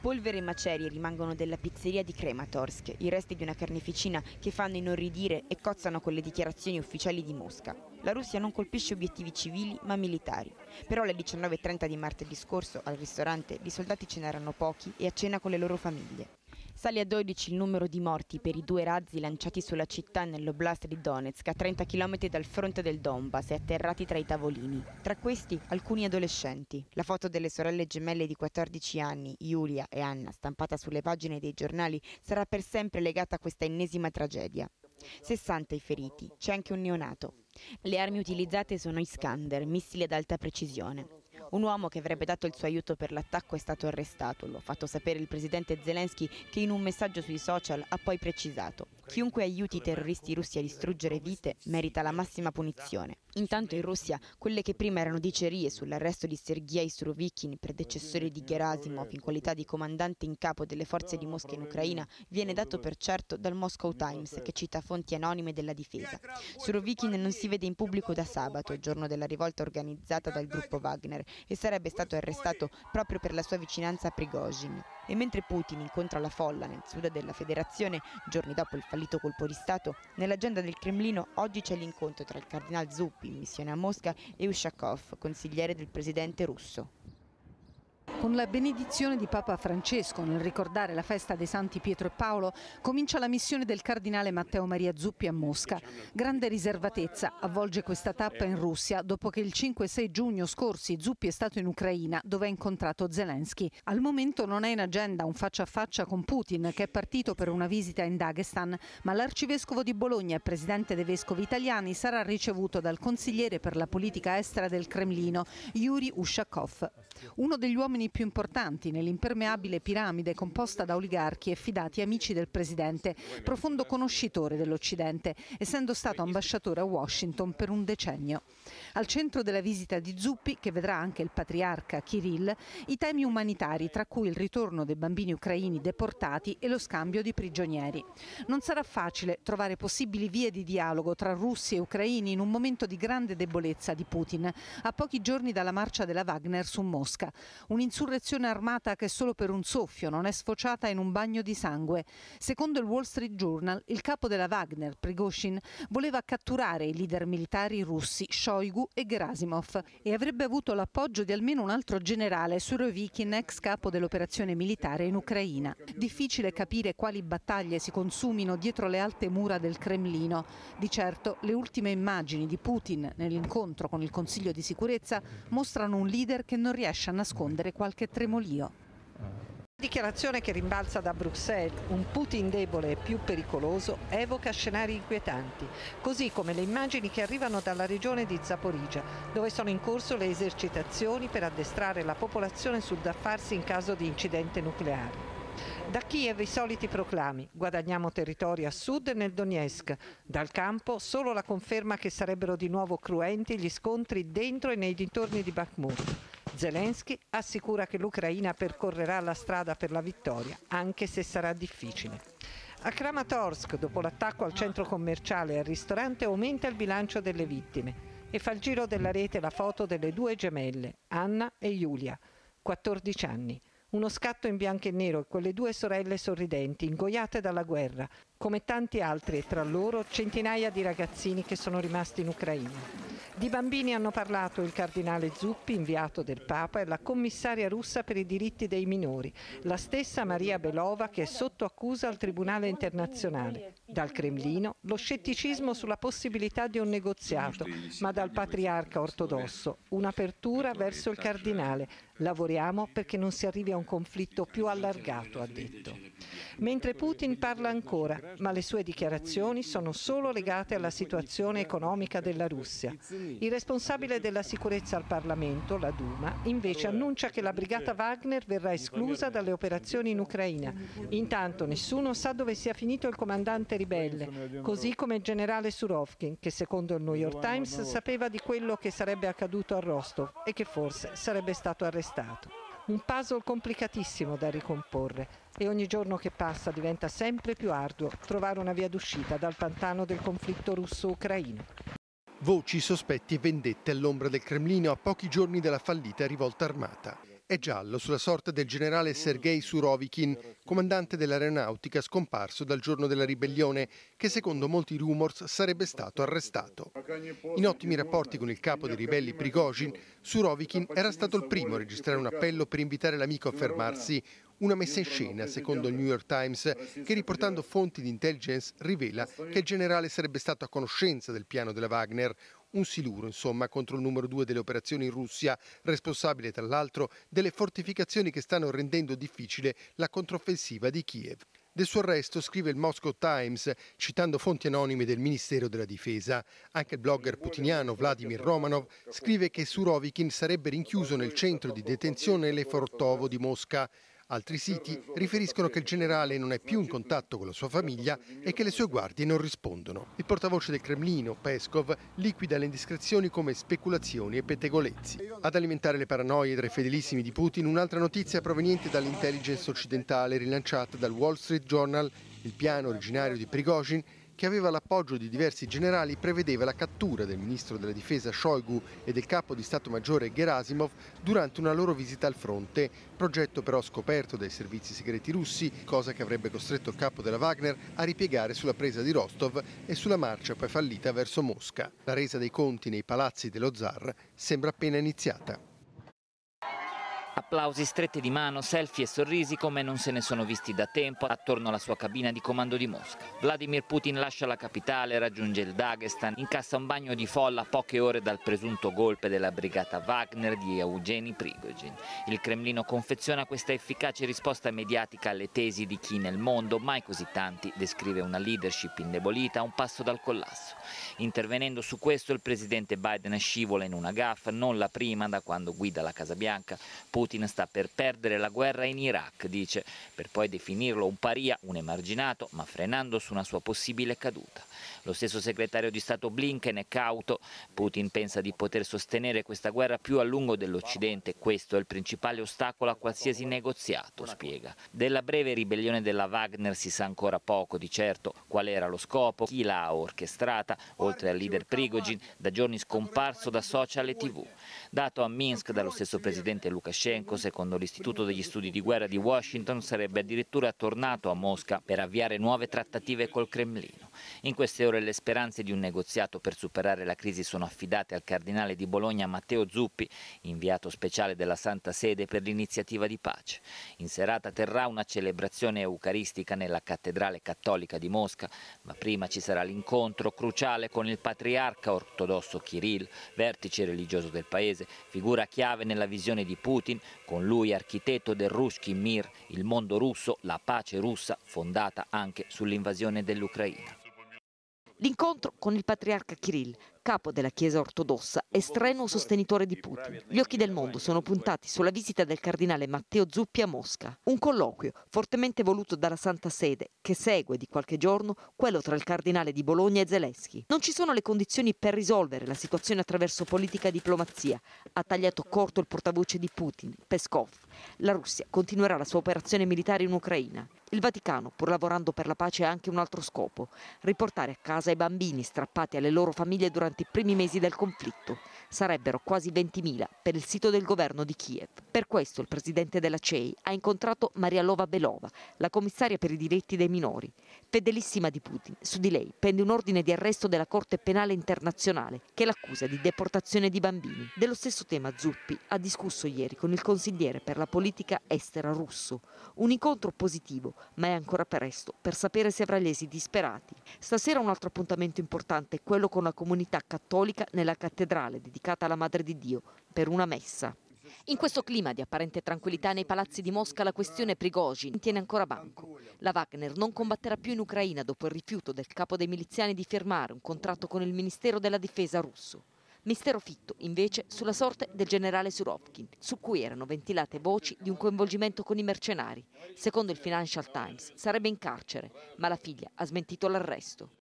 Polvere e macerie rimangono della pizzeria di Krematorsk, i resti di una carneficina che fanno inorridire e cozzano con le dichiarazioni ufficiali di Mosca. La Russia non colpisce obiettivi civili ma militari. Però alle 19.30 di martedì scorso al ristorante i soldati ce n'erano pochi e a cena con le loro famiglie. Sale a 12 il numero di morti per i due razzi lanciati sulla città nell'oblast di Donetsk, a 30 km dal fronte del Donbass e atterrati tra i tavolini. Tra questi alcuni adolescenti. La foto delle sorelle gemelle di 14 anni, Giulia e Anna, stampata sulle pagine dei giornali, sarà per sempre legata a questa ennesima tragedia. 60 i feriti, c'è anche un neonato. Le armi utilizzate sono Iskander, missili ad alta precisione. Un uomo che avrebbe dato il suo aiuto per l'attacco è stato arrestato, lo ha fatto sapere il presidente Zelensky che in un messaggio sui social ha poi precisato Chiunque aiuti i terroristi russi a distruggere vite merita la massima punizione. Intanto in Russia, quelle che prima erano dicerie sull'arresto di Sergei Surovikin, predecessore di Gerasimov in qualità di comandante in capo delle forze di Mosca in Ucraina, viene dato per certo dal Moscow Times, che cita fonti anonime della difesa. Surovikin non si vede in pubblico da sabato, giorno della rivolta organizzata dal gruppo Wagner, e sarebbe stato arrestato proprio per la sua vicinanza a Prigozhin. E mentre Putin incontra la folla nel sud della federazione, giorni dopo il fallito colpo di Stato, nell'agenda del Cremlino oggi c'è l'incontro tra il cardinal Zuppi, in missione a Mosca, e Ushakov, consigliere del presidente russo. Con la benedizione di Papa Francesco nel ricordare la festa dei Santi Pietro e Paolo, comincia la missione del cardinale Matteo Maria Zuppi a Mosca. Grande riservatezza avvolge questa tappa in Russia dopo che il 5-6 giugno scorsi Zuppi è stato in Ucraina dove ha incontrato Zelensky. Al momento non è in agenda un faccia a faccia con Putin che è partito per una visita in Dagestan, ma l'arcivescovo di Bologna e presidente dei vescovi italiani sarà ricevuto dal consigliere per la politica estera del Cremlino, Yuri Ushakov. Uno degli uomini più importanti nell'impermeabile piramide composta da oligarchi e fidati amici del presidente, profondo conoscitore dell'Occidente, essendo stato ambasciatore a Washington per un decennio. Al centro della visita di Zuppi, che vedrà anche il patriarca Kirill, i temi umanitari, tra cui il ritorno dei bambini ucraini deportati e lo scambio di prigionieri. Non sarà facile trovare possibili vie di dialogo tra russi e ucraini in un momento di grande debolezza di Putin, a pochi giorni dalla marcia della Wagner su Mosca. Un'insurrezione armata che solo per un soffio non è sfociata in un bagno di sangue. Secondo il Wall Street Journal, il capo della Wagner, Prigozhin, voleva catturare i leader militari russi Shoigu e Gerasimov e avrebbe avuto l'appoggio di almeno un altro generale, Surovikin, ex capo dell'operazione militare in Ucraina. Difficile capire quali battaglie si consumino dietro le alte mura del Cremlino. Di certo, le ultime immagini di Putin nell'incontro con il Consiglio di sicurezza mostrano un leader che non riesce a nascondere qualche tremolio. Dichiarazione che rimbalza da Bruxelles, un Putin debole e più pericoloso, evoca scenari inquietanti, così come le immagini che arrivano dalla regione di Zaporizia, dove sono in corso le esercitazioni per addestrare la popolazione sul da farsi in caso di incidente nucleare. Da Kiev i soliti proclami, guadagniamo territori a sud e nel Donetsk. Dal campo solo la conferma che sarebbero di nuovo cruenti gli scontri dentro e nei dintorni di Bakhmut. Zelensky assicura che l'Ucraina percorrerà la strada per la vittoria, anche se sarà difficile. A Kramatorsk, dopo l'attacco al centro commerciale e al ristorante, aumenta il bilancio delle vittime e fa il giro della rete la foto delle due gemelle, Anna e Giulia, 14 anni. Uno scatto in bianco e nero e quelle due sorelle sorridenti, ingoiate dalla guerra, come tanti altri e tra loro centinaia di ragazzini che sono rimasti in Ucraina. Di bambini hanno parlato il cardinale Zuppi, inviato del Papa, e la commissaria russa per i diritti dei minori, la stessa Maria Belova che è sotto accusa al Tribunale internazionale. Dal Cremlino lo scetticismo sulla possibilità di un negoziato, ma dal patriarca ortodosso un'apertura verso il cardinale. Lavoriamo perché non si arrivi a un conflitto più allargato, ha detto. Mentre Putin parla ancora, ma le sue dichiarazioni sono solo legate alla situazione economica della Russia. Il responsabile della sicurezza al Parlamento, la Duma, invece annuncia che la brigata Wagner verrà esclusa dalle operazioni in Ucraina. Intanto nessuno sa dove sia finito il comandante ribelle, così come il generale Surovkin, che secondo il New York Times sapeva di quello che sarebbe accaduto a Rostov e che forse sarebbe stato arrestato. Un puzzle complicatissimo da ricomporre e ogni giorno che passa diventa sempre più arduo trovare una via d'uscita dal pantano del conflitto russo-ucraino. Voci, sospetti e vendette all'ombra del Cremlino a pochi giorni dalla fallita rivolta armata. È giallo sulla sorte del generale Sergei Surovikin, comandante dell'aeronautica scomparso dal giorno della ribellione, che secondo molti rumors sarebbe stato arrestato. In ottimi rapporti con il capo dei ribelli Prigozhin, Surovikin era stato il primo a registrare un appello per invitare l'amico a fermarsi, una messa in scena, secondo il New York Times, che riportando fonti di intelligence rivela che il generale sarebbe stato a conoscenza del piano della Wagner, un siluro, insomma, contro il numero due delle operazioni in Russia, responsabile tra l'altro delle fortificazioni che stanno rendendo difficile la controffensiva di Kiev. Del suo arresto scrive il Moscow Times, citando fonti anonime del Ministero della Difesa. Anche il blogger putiniano Vladimir Romanov scrive che Surovikin sarebbe rinchiuso nel centro di detenzione Lefortovo di Mosca. Altri siti riferiscono che il generale non è più in contatto con la sua famiglia e che le sue guardie non rispondono. Il portavoce del Cremlino, Peskov, liquida le indiscrezioni come speculazioni e pettegolezzi. Ad alimentare le paranoie tra i fedelissimi di Putin, un'altra notizia proveniente dall'intelligence occidentale rilanciata dal Wall Street Journal, il piano originario di Prigozhin che aveva l'appoggio di diversi generali, prevedeva la cattura del ministro della difesa Shoigu e del capo di Stato Maggiore Gerasimov durante una loro visita al fronte, progetto però scoperto dai servizi segreti russi, cosa che avrebbe costretto il capo della Wagner a ripiegare sulla presa di Rostov e sulla marcia poi fallita verso Mosca. La resa dei conti nei palazzi dello zar sembra appena iniziata. Applausi stretti di mano, selfie e sorrisi come non se ne sono visti da tempo attorno alla sua cabina di comando di Mosca. Vladimir Putin lascia la capitale, raggiunge il Dagestan, incassa un bagno di folla poche ore dal presunto golpe della brigata Wagner di Eugeni Prigozhin. Il Cremlino confeziona questa efficace risposta mediatica alle tesi di chi nel mondo, mai così tanti, descrive una leadership indebolita a un passo dal collasso. Intervenendo su questo il presidente Biden scivola in una gaffa, non la prima da quando guida la Casa Bianca. Putin Putin sta per perdere la guerra in Iraq, dice, per poi definirlo un paria, un emarginato, ma frenando su una sua possibile caduta. Lo stesso segretario di Stato Blinken è cauto, Putin pensa di poter sostenere questa guerra più a lungo dell'Occidente, questo è il principale ostacolo a qualsiasi negoziato, spiega. Della breve ribellione della Wagner si sa ancora poco di certo, qual era lo scopo, chi l'ha orchestrata, oltre al leader Prigogine, da giorni scomparso da social e tv. Dato a Minsk dallo stesso presidente Lukashenko, Lukashenko, secondo l'Istituto degli Studi di Guerra di Washington, sarebbe addirittura tornato a Mosca per avviare nuove trattative col Cremlino. In queste ore le speranze di un negoziato per superare la crisi sono affidate al cardinale di Bologna Matteo Zuppi, inviato speciale della Santa Sede per l'iniziativa di pace. In serata terrà una celebrazione eucaristica nella cattedrale cattolica di Mosca, ma prima ci sarà l'incontro cruciale con il patriarca ortodosso Kirill, vertice religioso del paese, figura chiave nella visione di Putin, con lui architetto del Ruski Mir, il mondo russo, la pace russa fondata anche sull'invasione dell'Ucraina. L'incontro con il patriarca Kirill capo della Chiesa ortodossa e strenuo sostenitore di Putin. Gli occhi del mondo sono puntati sulla visita del cardinale Matteo Zuppi a Mosca. Un colloquio fortemente voluto dalla Santa Sede che segue di qualche giorno quello tra il cardinale di Bologna e Zelensky. Non ci sono le condizioni per risolvere la situazione attraverso politica e diplomazia, ha tagliato corto il portavoce di Putin, Peskov. La Russia continuerà la sua operazione militare in Ucraina. Il Vaticano, pur lavorando per la pace, ha anche un altro scopo, riportare a casa i bambini strappati alle loro famiglie durante i primi mesi del conflitto. Sarebbero quasi 20.000 per il sito del governo di Kiev. Per questo il presidente della CEI ha incontrato Maria Lova Belova, la commissaria per i diritti dei minori. Fedelissima di Putin, su di lei pende un ordine di arresto della Corte Penale Internazionale che l'accusa di deportazione di bambini. Dello stesso tema Zuppi ha discusso ieri con il consigliere per la politica estera russo. Un incontro positivo, ma è ancora presto per sapere se avrà gli esiti sperati. Stasera un altro appuntamento importante è quello con la comunità cattolica nella cattedrale dedicata alla Madre di Dio per una messa. In questo clima di apparente tranquillità nei palazzi di Mosca la questione Prigozhin tiene ancora banco. La Wagner non combatterà più in Ucraina dopo il rifiuto del capo dei miliziani di firmare un contratto con il Ministero della Difesa russo. Mistero fitto, invece, sulla sorte del generale Surovkin, su cui erano ventilate voci di un coinvolgimento con i mercenari. Secondo il Financial Times sarebbe in carcere, ma la figlia ha smentito l'arresto.